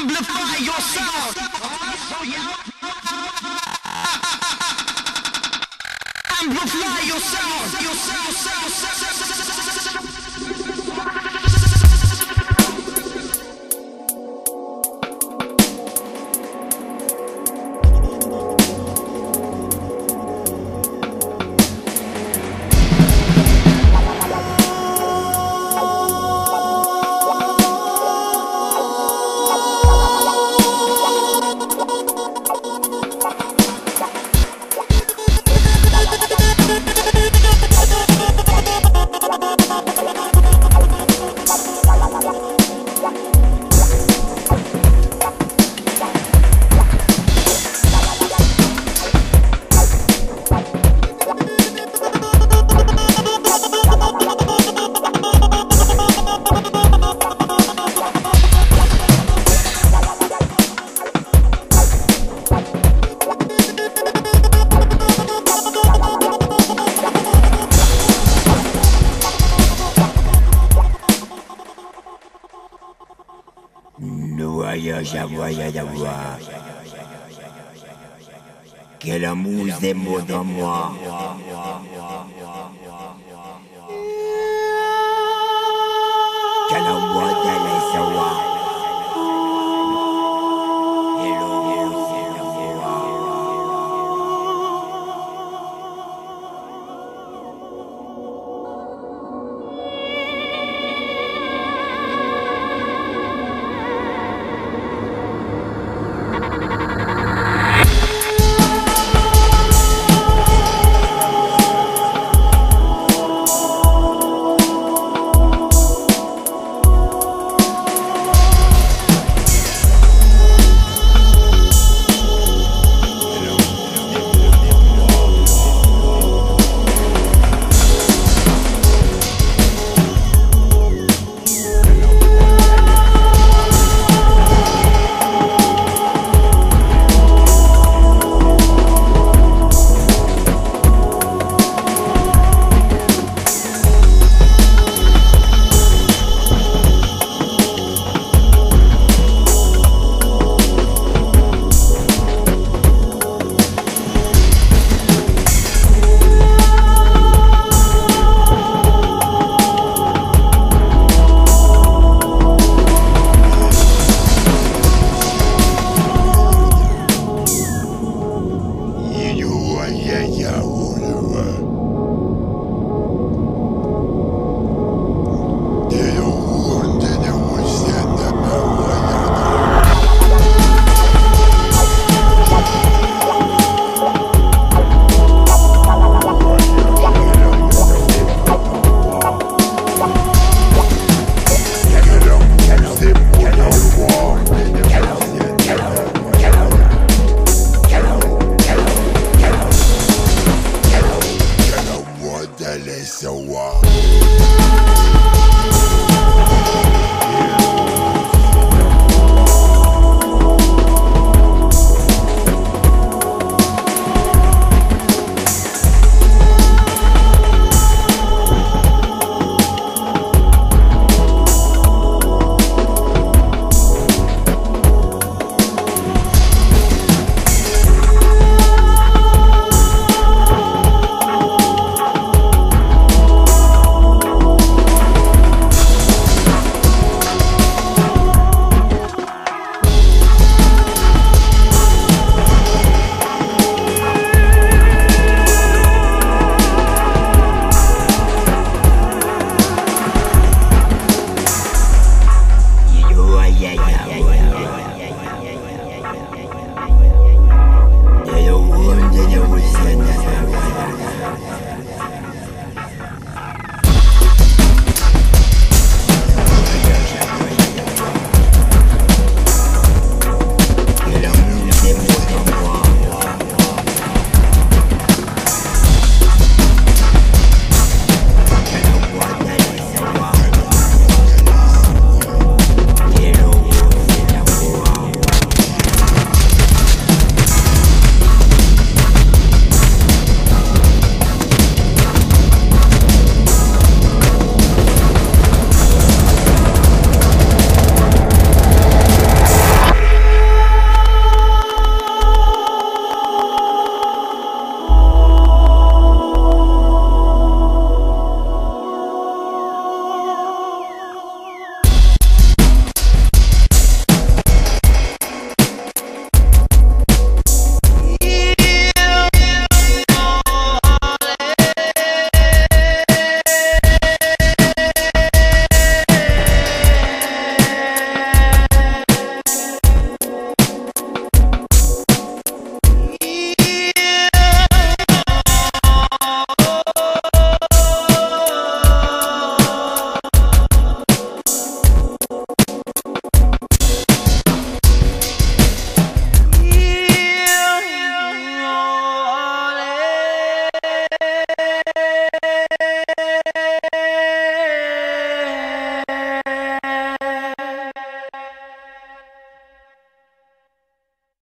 Amplify your sound. Amplify your sound. Your sound, sound, sound, Voyage à voyage à voir. Quelle amuse des mots dans moi. Quelle envoi d'aller savoir. yeah, yeah. your uh. wall.